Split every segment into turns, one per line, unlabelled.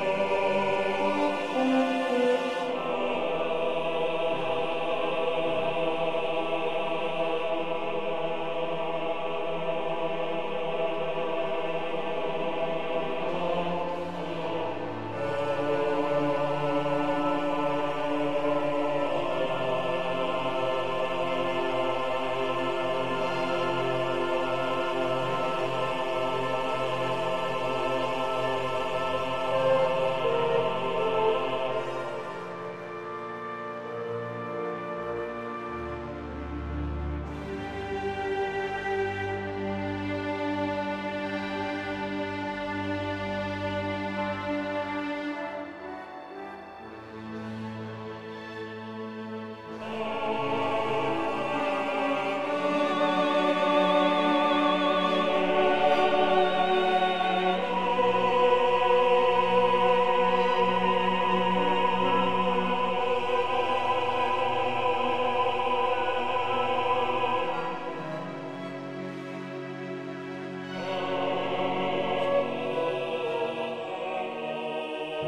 Lord.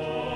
Lord.